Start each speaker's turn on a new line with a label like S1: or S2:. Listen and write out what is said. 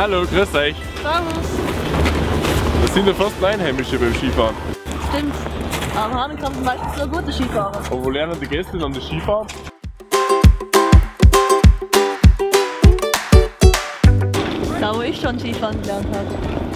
S1: Hallo, grüß euch.
S2: Servus.
S1: Das sind ja fast Einheimische beim Skifahren.
S2: Stimmt. Aber Hahn kommt meistens so gute Skifahrer.
S1: Aber wo lernen die Gäste dann das Skifahren?
S2: Da wo ich schon Skifahren gelernt habe.